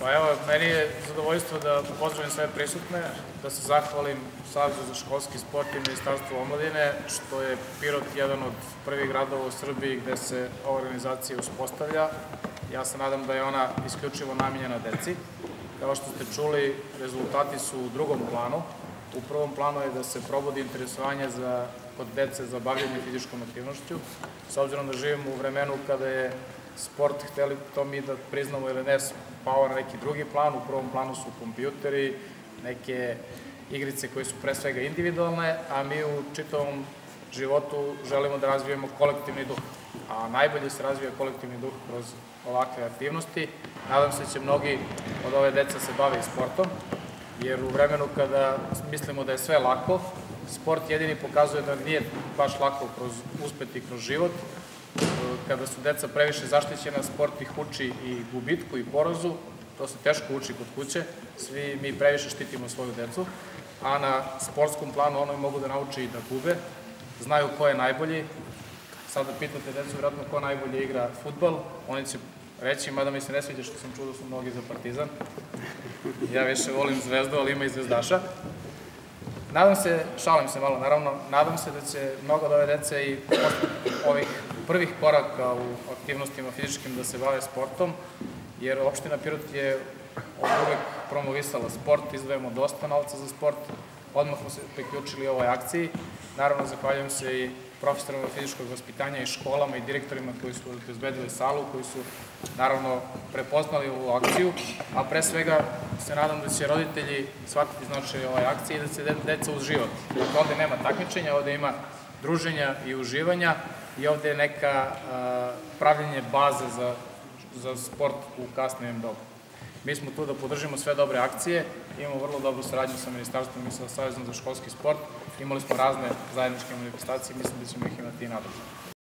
Pa evo, meni je zadovoljstvo da pozdravim sve prisutne, da se zahvalim Savjezu za školski sport i Ministarstvu omladine, što je Pirot jedan od prvih gradova u Srbiji gde se ova organizacija uspostavlja. Ja se nadam da je ona isključivo namenjena deci. Kao što ste čuli, rezultati su u drugom planu. U prvom planu je da se probodi interesovanje za, kod dece za bavljanje fizičkom aktivnošću, s obzirom da živimo u vremenu kada je sport, hteli to mi da priznamo ili ne, pao na neki drugi plan, u prvom planu su kompjuteri, neke igrice koje su pre svega individualne, a mi u čitavom životu želimo da razvijemo kolektivni duh. A najbolje se razvija kolektivni duh kroz ovakve aktivnosti. Nadam se da će mnogi od ove deca se bave sportom, jer u vremenu kada mislimo da je sve lako, sport jedini pokazuje da nije baš lako kroz uspeti kroz život, kada su deca previše zaštićena, sport ih uči i gubitku i porazu, to se teško uči kod kuće, svi mi previše štitimo svoju decu, a na sportskom planu ono mogu da nauče i da gube, znaju ko je najbolji, sada pitate decu vjerojatno ko najbolje igra futbal, oni će reći, mada mi se ne sviđa što sam čuo da su mnogi za Partizan, ja više volim zvezdu, ali ima i zvezdaša, Nadam se, šalim se malo naravno, nadam se da će mnogo od ove dece i ovih prvih koraka u aktivnostima fizičkim da se bave sportom, jer opština Pirot je od uvek promovisala sport, izdvajamo dosta novca za sport, odmah smo se priključili ovoj akciji. Naravno, zahvaljujem se i profesorima fizičkog vaspitanja i školama i direktorima koji su obezbedili salu, koji su naravno prepoznali ovu akciju, a pre svega se nadam da će roditelji shvatiti značaj ove akcije i da se deca uživati. Dakle, ovde nema takmičenja, ovde ima druženja i uživanja i ovde je neka pravljenje baze za, za sport u kasnijem dobu. Mi smo tu da podržimo sve dobre akcije, imamo vrlo dobru saradnju sa Ministarstvom i sa Savjezom za školski sport, imali smo razne zajedničke manifestacije, mislim da ćemo ih imati i nadalje.